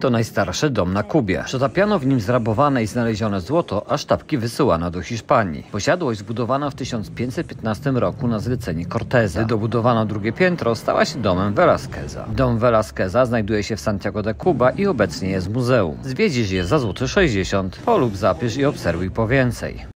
To najstarszy dom na Kubie. Przetapiano w nim zrabowane i znalezione złoto, a sztabki wysyłano do Hiszpanii. Posiadłość zbudowana w 1515 roku na zlecenie Corteza. Gdy dobudowano drugie piętro, stała się domem Velasqueza. Dom Velasqueza znajduje się w Santiago de Cuba i obecnie jest w muzeum. Zwiedzisz je za złoty 60. Polub zapisz i obserwuj po więcej.